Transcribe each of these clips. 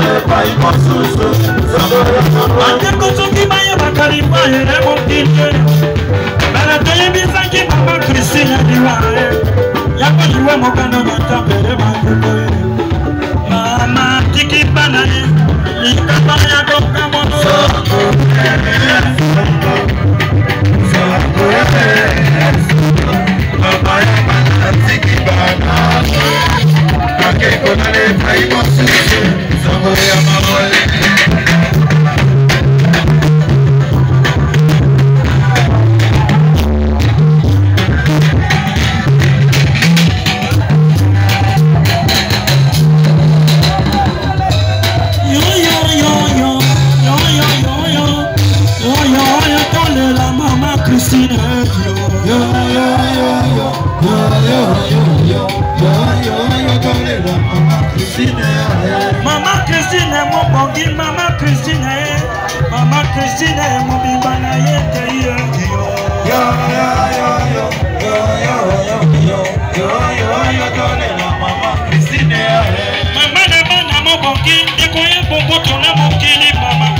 epai mosusu bandeko soki bayebaka libwaye ebokinde bala toyebisaki mama kristina liwa yako liwa mokano matambele makukoe mama tiki bana ye likaba ya kokamono nayoki mama kristine ye mama kristine mobimba na ye te yo mama na bana moboki ekoye boboto na mokili mama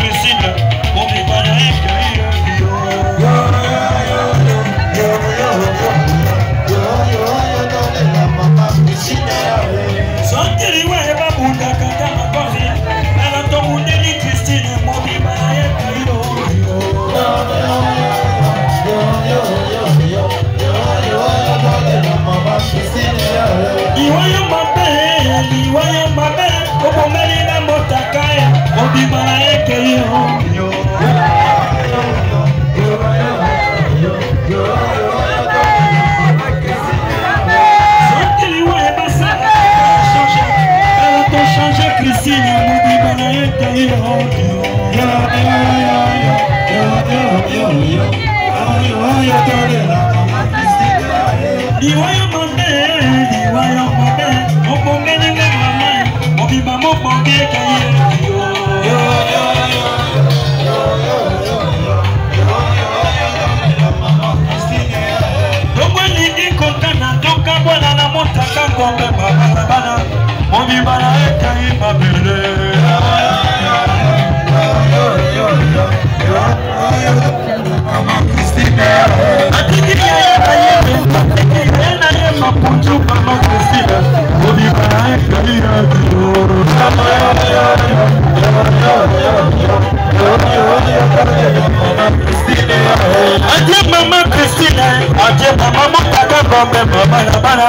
Mama Christina, Ajay Mama Mutaka Bombe Mama Labana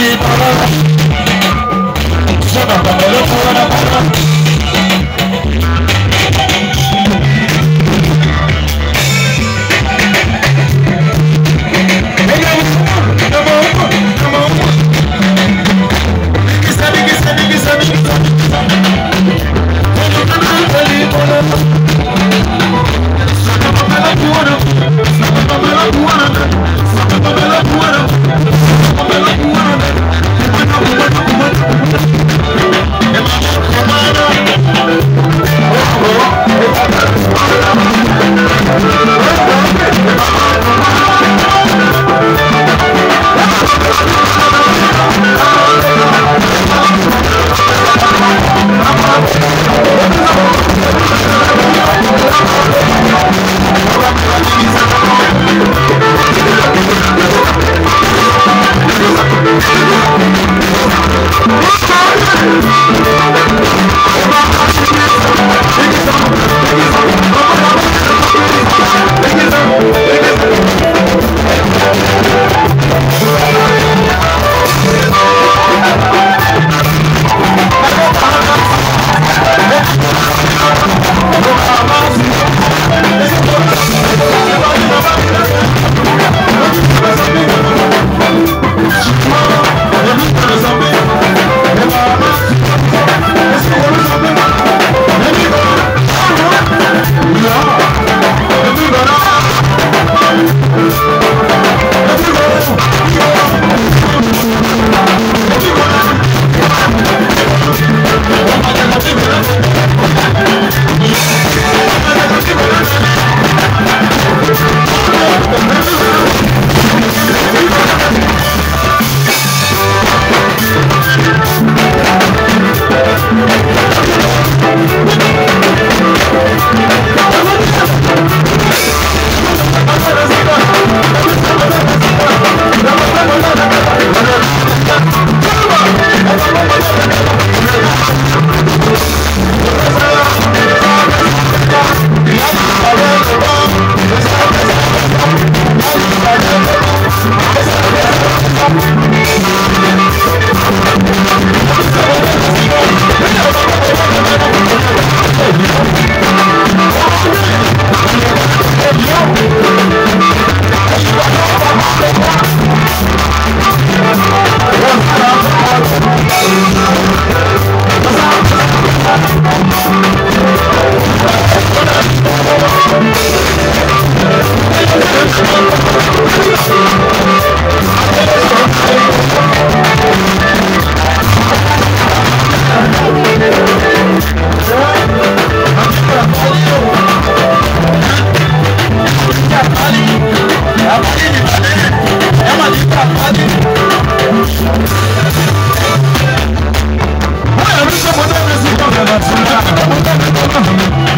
Thank you.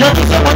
Yeah.